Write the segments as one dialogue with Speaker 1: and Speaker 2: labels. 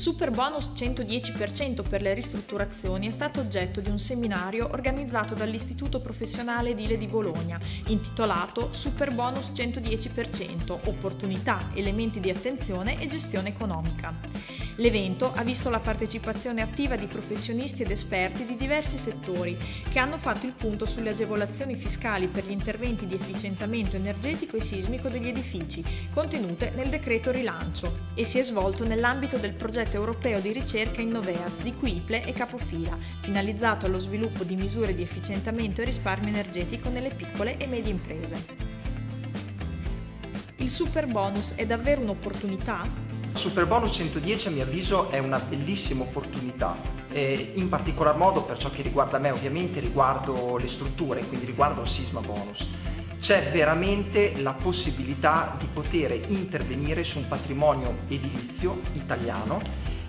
Speaker 1: super bonus 110% per le ristrutturazioni è stato oggetto di un seminario organizzato dall'Istituto Professionale Edile di Bologna, intitolato Super bonus 110%, opportunità, elementi di attenzione e gestione economica. L'evento ha visto la partecipazione attiva di professionisti ed esperti di diversi settori che hanno fatto il punto sulle agevolazioni fiscali per gli interventi di efficientamento energetico e sismico degli edifici, contenute nel decreto rilancio, e si è svolto nell'ambito del progetto europeo di ricerca Innoveas di cui IPLE è capofila, finalizzato allo sviluppo di misure di efficientamento e risparmio energetico nelle piccole e medie imprese. Il super bonus è davvero un'opportunità?
Speaker 2: Super bonus 110 a mio avviso è una bellissima opportunità, eh, in particolar modo per ciò che riguarda me ovviamente riguardo le strutture, quindi riguardo il sisma bonus c'è veramente la possibilità di poter intervenire su un patrimonio edilizio italiano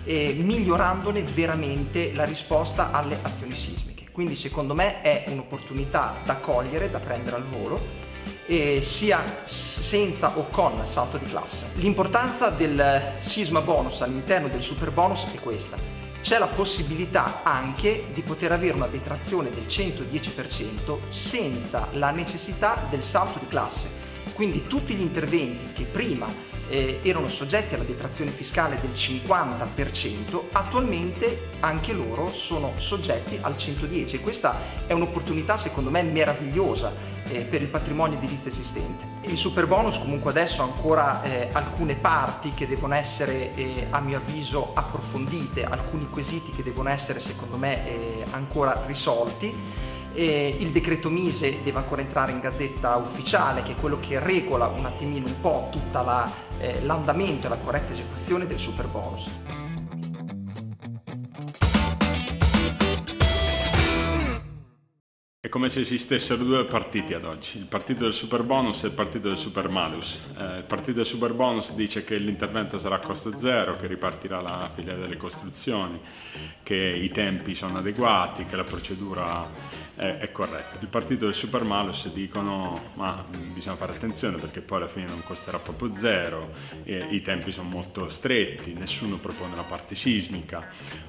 Speaker 2: eh, migliorandone veramente la risposta alle azioni sismiche. Quindi secondo me è un'opportunità da cogliere, da prendere al volo eh, sia senza o con salto di classe. L'importanza del sisma bonus all'interno del super bonus è questa c'è la possibilità anche di poter avere una detrazione del 110% senza la necessità del salto di classe. Quindi tutti gli interventi che prima eh, erano soggetti alla detrazione fiscale del 50%, attualmente anche loro sono soggetti al 110% e questa è un'opportunità secondo me meravigliosa eh, per il patrimonio edilizio esistente. Il super bonus comunque adesso ha ancora eh, alcune parti che devono essere eh, a mio avviso approfondite, alcuni quesiti che devono essere secondo me eh, ancora risolti eh, il decreto Mise deve ancora entrare in gazzetta ufficiale, che è quello che regola un attimino un po' tutto eh, l'andamento e la corretta esecuzione del super bonus.
Speaker 3: Come se esistessero due partiti ad oggi, il partito del super bonus e il partito del super malus. Eh, il partito del super bonus dice che l'intervento sarà a costo zero, che ripartirà la filiera delle costruzioni, che i tempi sono adeguati, che la procedura è, è corretta. Il partito del super malus dicono ma bisogna fare attenzione perché poi alla fine non costerà proprio zero, i tempi sono molto stretti, nessuno propone la parte sismica.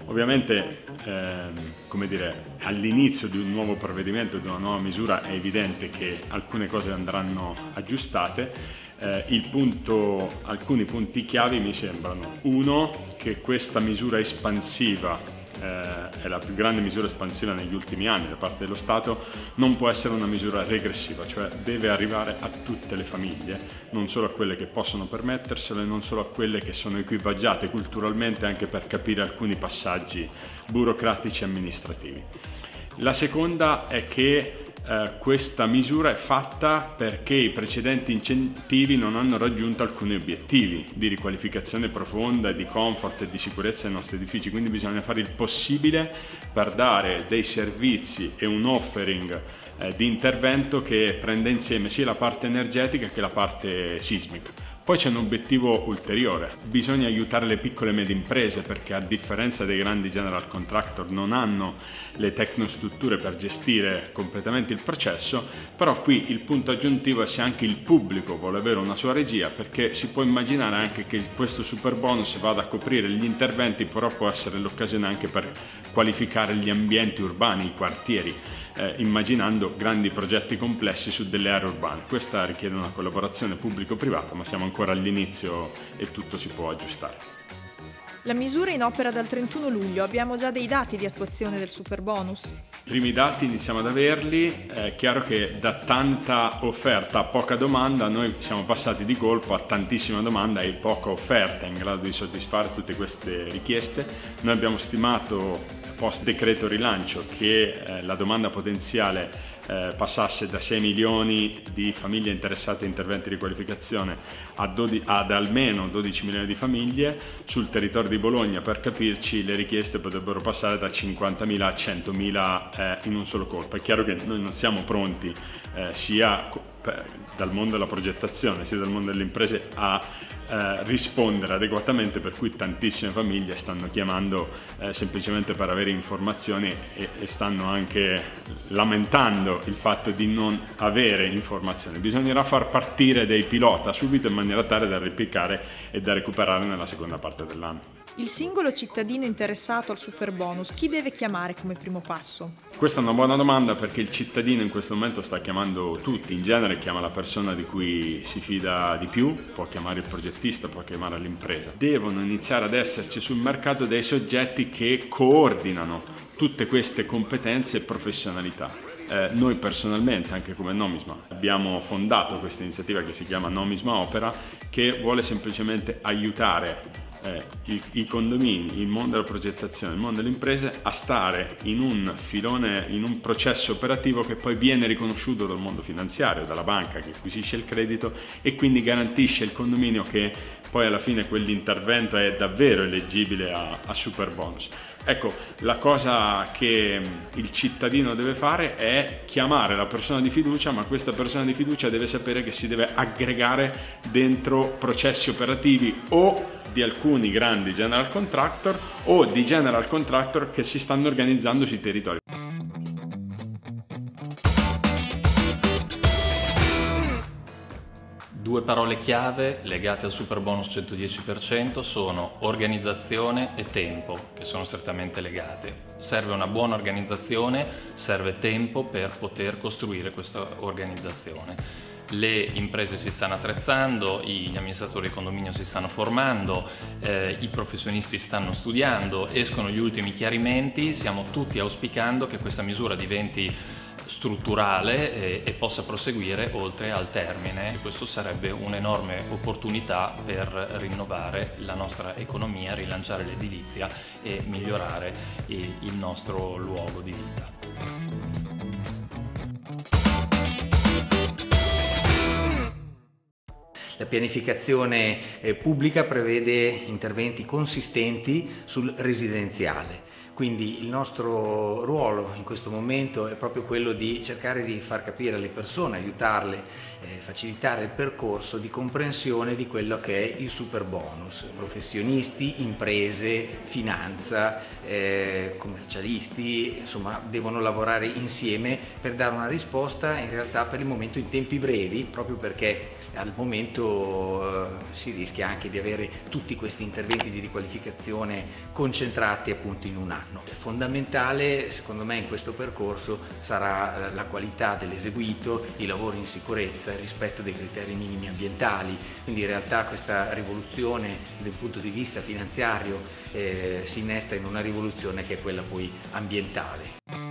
Speaker 3: Ovviamente ehm, come dire, all'inizio di un nuovo provvedimento, di una nuova misura è evidente che alcune cose andranno aggiustate. Eh, punto, alcuni punti chiavi mi sembrano uno che questa misura espansiva eh, è la più grande misura espansiva negli ultimi anni da parte dello Stato, non può essere una misura regressiva, cioè deve arrivare a tutte le famiglie, non solo a quelle che possono permetterselo e non solo a quelle che sono equipaggiate culturalmente anche per capire alcuni passaggi burocratici e amministrativi. La seconda è che eh, questa misura è fatta perché i precedenti incentivi non hanno raggiunto alcuni obiettivi di riqualificazione profonda, di comfort e di sicurezza dei nostri edifici, quindi bisogna fare il possibile per dare dei servizi e un offering eh, di intervento che prenda insieme sia la parte energetica che la parte sismica. Poi c'è un obiettivo ulteriore, bisogna aiutare le piccole e medie imprese perché a differenza dei grandi general contractor non hanno le tecnostrutture per gestire completamente il processo, però qui il punto aggiuntivo è se anche il pubblico vuole avere una sua regia perché si può immaginare anche che questo super bonus vada a coprire gli interventi, però può essere l'occasione anche per qualificare gli ambienti urbani, i quartieri eh, immaginando grandi progetti complessi su delle aree urbane. Questa richiede una collaborazione pubblico-privata, ma siamo ancora all'inizio e tutto si può aggiustare.
Speaker 1: La misura è in opera dal 31 luglio, abbiamo già dei dati di attuazione del super bonus?
Speaker 3: I primi dati iniziamo ad averli, è chiaro che da tanta offerta a poca domanda noi siamo passati di colpo a tantissima domanda e poca offerta in grado di soddisfare tutte queste richieste. Noi abbiamo stimato post decreto rilancio che eh, la domanda potenziale eh, passasse da 6 milioni di famiglie interessate a interventi di qualificazione ad almeno 12 milioni di famiglie sul territorio di Bologna. Per capirci le richieste potrebbero passare da 50.000 a 100.000 eh, in un solo colpo. È chiaro che noi non siamo pronti eh, dal mondo della progettazione sia dal mondo delle imprese a eh, rispondere adeguatamente per cui tantissime famiglie stanno chiamando eh, semplicemente per avere informazioni e, e, stanno anche lamentando il fatto di non avere informazioni. Bisognerà far partire dei pilota subito in maniera tale da replicare e da recuperare nella seconda parte dell'anno.
Speaker 1: Il singolo cittadino interessato al super bonus chi deve chiamare come primo passo?
Speaker 3: Questa è una buona domanda perché il cittadino in questo momento sta chiamando tutti, in genere chiama la persona di cui si fida di più, può chiamare il progettista, può chiamare l'impresa. Devono iniziare ad esserci sul mercato dei soggetti che coordinano tutte queste competenze e professionalità. Eh, noi personalmente, anche come Nomisma, abbiamo fondato questa iniziativa che si chiama Nomisma Opera, che vuole semplicemente aiutare eh, i, i, condomini, il mondo della progettazione, il mondo delle imprese a stare in un filone, in un processo operativo che poi viene riconosciuto dal mondo finanziario, dalla banca che acquisisce il credito e quindi garantisce il condominio che poi alla fine quell'intervento è davvero eleggibile a, a super bonus. Ecco, la cosa che il cittadino deve fare è chiamare la persona di fiducia, ma questa persona di fiducia deve sapere che si deve aggregare dentro processi operativi o di alcuni grandi general contractor o di general contractor che si stanno organizzando sui territori.
Speaker 4: Due parole chiave legate al super bonus 110% sono organizzazione e tempo, che sono strettamente legate. Serve una buona organizzazione, serve tempo per poter costruire questa organizzazione. Le imprese si stanno attrezzando, gli amministratori di condominio si stanno formando, eh, i professionisti stanno studiando, escono gli ultimi chiarimenti, stiamo tutti auspicando che questa misura diventi strutturale e, e, possa proseguire oltre al termine. Questo sarebbe un'enorme opportunità per rinnovare la nostra economia, rilanciare l'edilizia e migliorare il, il nostro luogo di vita.
Speaker 5: La pianificazione eh, pubblica prevede interventi consistenti sul residenziale quindi il nostro ruolo in questo momento è proprio quello di cercare di far capire alle persone, aiutarle, eh, facilitare il percorso di comprensione di quello che è il super bonus. Professionisti, imprese, finanza, eh, commercialisti, insomma devono lavorare insieme per dare una risposta in realtà per il momento in tempi brevi, proprio perché al momento eh, si rischia anche di avere tutti questi interventi di riqualificazione concentrati appunto in un anno. Fondamentale secondo me in questo percorso sarà la qualità dell'eseguito, i lavori in sicurezza, il rispetto dei criteri minimi ambientali, quindi in realtà questa rivoluzione dal punto di vista finanziario eh, si innesta in una rivoluzione che è quella poi ambientale.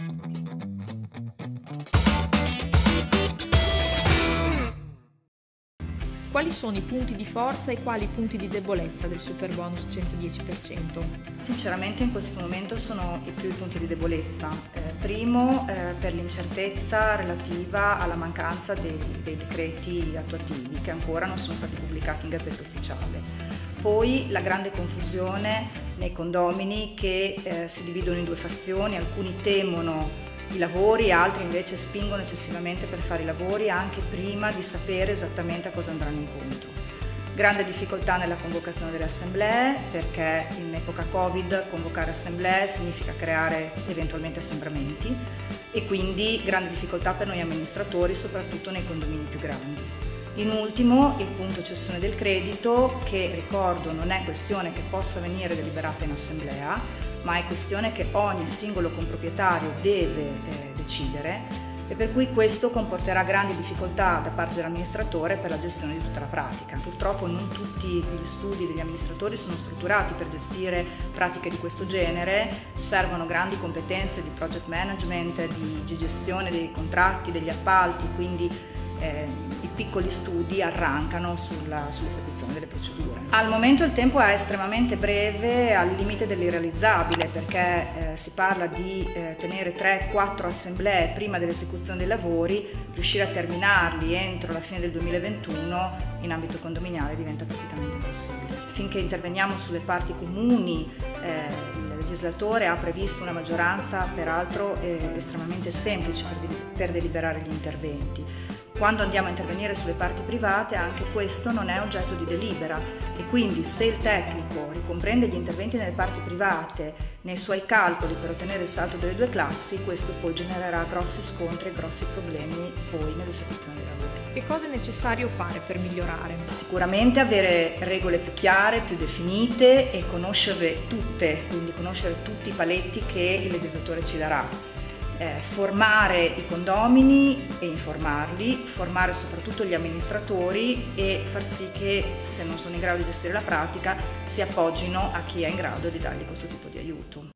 Speaker 1: Quali sono i punti di forza e quali i punti di debolezza del super bonus 110%?
Speaker 6: Sinceramente in questo momento sono i più i punti di debolezza. Eh, primo eh, per l'incertezza relativa alla mancanza dei, dei decreti attuativi che ancora non sono stati pubblicati in Gazzetta Ufficiale. Poi la grande confusione nei condomini che eh, si dividono in due fazioni, alcuni temono i lavori, altri invece spingono eccessivamente per fare i lavori anche prima di sapere esattamente a cosa andranno incontro. Grande difficoltà nella convocazione delle assemblee perché in epoca Covid convocare assemblee significa creare eventualmente assembramenti e quindi grande difficoltà per noi amministratori soprattutto nei condomini più grandi. In ultimo il punto cessione del credito che ricordo non è questione che possa venire deliberata in assemblea ma è questione che ogni singolo comproprietario deve eh, decidere e per cui questo comporterà grandi difficoltà da parte dell'amministratore per la gestione di tutta la pratica. Purtroppo non tutti gli studi degli amministratori sono strutturati per gestire pratiche di questo genere, servono grandi competenze di project management, di gestione dei contratti, degli appalti, quindi eh, piccoli studi arrancano sulla, sull'esecuzione delle procedure. Al momento il tempo è estremamente breve, al limite dell'irrealizzabile, perché eh, si parla di eh, tenere 3-4 assemblee prima dell'esecuzione dei lavori, riuscire a terminarli entro la fine del 2021 in ambito condominiale diventa praticamente impossibile. Finché interveniamo sulle parti comuni, eh, il legislatore ha previsto una maggioranza peraltro eh, estremamente semplice per, per deliberare gli interventi Quando andiamo a intervenire sulle parti private anche questo non è oggetto di delibera e quindi se il tecnico ricomprende gli interventi nelle parti private nei suoi calcoli per ottenere il salto delle due classi, questo poi genererà grossi scontri e grossi problemi poi nell'esecuzione dei lavori.
Speaker 1: Che cosa è necessario fare per migliorare?
Speaker 6: Sicuramente avere regole più chiare, più definite e conoscerle tutte, quindi conoscere tutti i paletti che il legislatore ci darà eh, formare i condomini e informarli, formare soprattutto gli amministratori e far sì che se non sono in grado di gestire la pratica si appoggino a chi è in grado di dargli questo tipo di aiuto.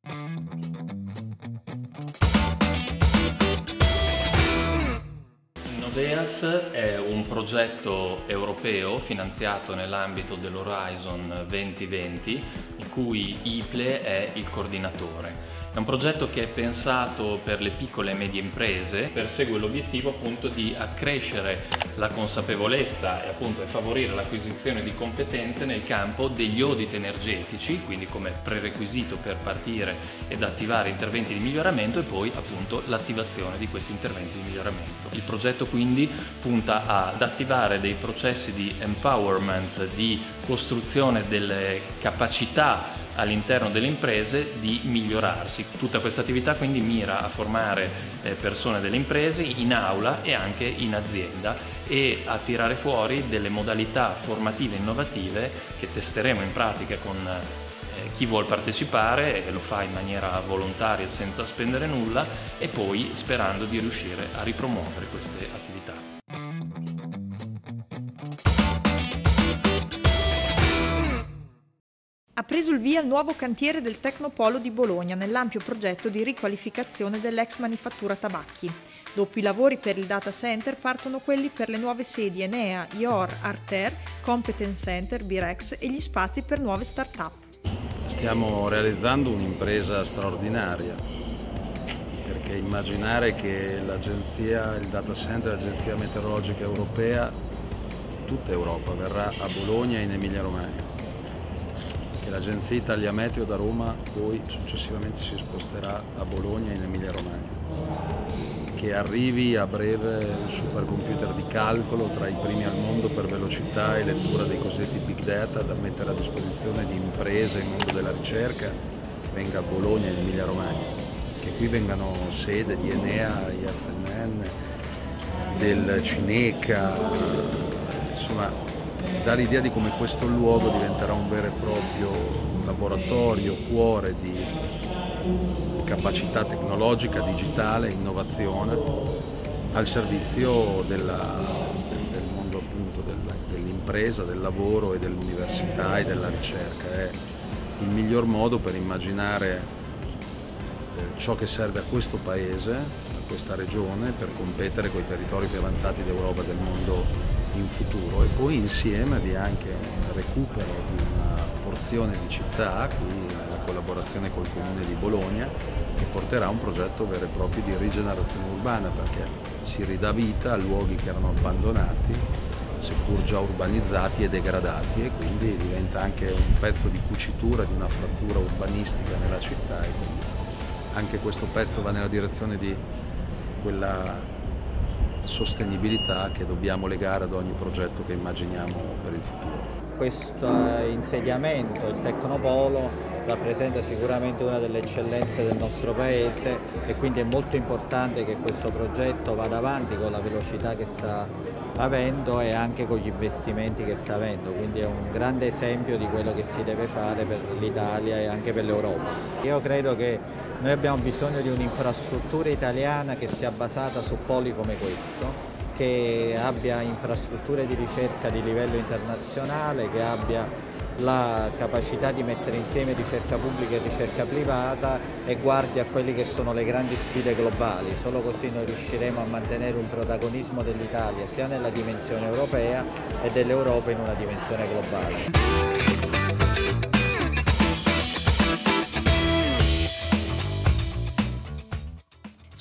Speaker 4: Noveas è un progetto europeo finanziato nell'ambito dell'Horizon 2020 in cui IPLE è il coordinatore. È un progetto che è pensato per le piccole e medie imprese, persegue l'obiettivo appunto di accrescere la consapevolezza e appunto favorire l'acquisizione di competenze nel campo degli audit energetici, quindi come prerequisito per partire ed attivare interventi di miglioramento e poi appunto l'attivazione di questi interventi di miglioramento. Il progetto quindi punta ad attivare dei processi di empowerment, di costruzione delle capacità all'interno delle imprese di migliorarsi. Tutta questa attività quindi mira a formare eh, persone delle imprese in aula e anche in azienda e a tirare fuori delle modalità formative innovative che testeremo in pratica con eh, chi vuole partecipare e lo fa in maniera volontaria senza spendere nulla e poi sperando di riuscire a ripromuovere queste attività.
Speaker 1: Preso il via il nuovo cantiere del Tecnopolo di Bologna nell'ampio progetto di riqualificazione dell'ex manifattura tabacchi. Dopo i lavori per il data center partono quelli per le nuove sedi Enea, IOR, Arter, Competence Center, Birex e gli spazi per nuove start-up.
Speaker 7: Stiamo realizzando un'impresa straordinaria perché immaginare che l'agenzia, il data center, l'agenzia meteorologica europea, tutta Europa verrà a Bologna in Emilia Romagna che l'agenzia Italia Meteo da Roma poi successivamente si sposterà a Bologna in Emilia Romagna che arrivi a breve un supercomputer di calcolo tra i primi al mondo per velocità e lettura dei cosiddetti big data da mettere a disposizione di imprese nel mondo della ricerca venga a Bologna in Emilia Romagna che qui vengano sede di Enea, IFNN, del Cineca, insomma dà l'idea di come questo luogo diventerà un vero e proprio laboratorio, cuore di capacità tecnologica, digitale, innovazione al servizio della, del mondo appunto dell'impresa, del lavoro e dell'università e della ricerca. È il miglior modo per immaginare eh, ciò che serve a questo paese, a questa regione, per competere con i territori più avanzati d'Europa e del mondo in futuro e poi insieme vi è anche un recupero di una porzione di città, qui la collaborazione col comune di Bologna, che porterà a un progetto vero e proprio di rigenerazione urbana perché si ridà vita a luoghi che erano abbandonati, seppur già urbanizzati e degradati e quindi diventa anche un pezzo di cucitura di una frattura urbanistica nella città e quindi anche questo pezzo va nella direzione di quella sostenibilità che dobbiamo legare ad ogni progetto che immaginiamo per il futuro.
Speaker 8: Questo insediamento, il Tecnopolo, rappresenta sicuramente una delle eccellenze del nostro Paese e quindi è molto importante che questo progetto vada avanti con la velocità che sta avendo e anche con gli investimenti che sta avendo, quindi è un grande esempio di quello che si deve fare per l'Italia e anche per l'Europa. Io credo che noi abbiamo bisogno di un'infrastruttura italiana che sia basata su poli come questo, che abbia infrastrutture di ricerca di livello internazionale, che abbia la capacità di mettere insieme ricerca pubblica e ricerca privata e guardi a quelle che sono le grandi sfide globali. Solo così noi riusciremo a mantenere un protagonismo dell'Italia sia nella dimensione europea e dell'Europa in una dimensione globale.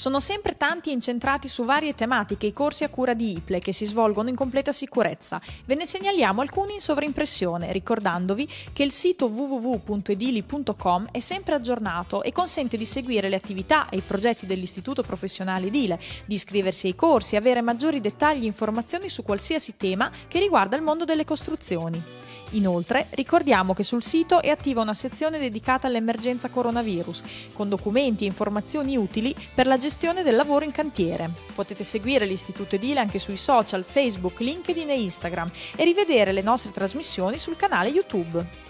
Speaker 1: Sono sempre tanti e incentrati su varie tematiche i corsi a cura di IPLE che si svolgono in completa sicurezza. Ve ne segnaliamo alcuni in sovraimpressione, ricordandovi che il sito www.edili.com è sempre aggiornato e consente di seguire le attività e i progetti dell'Istituto Professionale Edile, di iscriversi ai corsi e avere maggiori dettagli e informazioni su qualsiasi tema che riguarda il mondo delle costruzioni. Inoltre, ricordiamo che sul sito è attiva una sezione dedicata all'emergenza coronavirus, con documenti e informazioni utili per la gestione del lavoro in cantiere. Potete seguire l'Istituto Edile anche sui social Facebook, LinkedIn e Instagram e rivedere le nostre trasmissioni sul canale YouTube.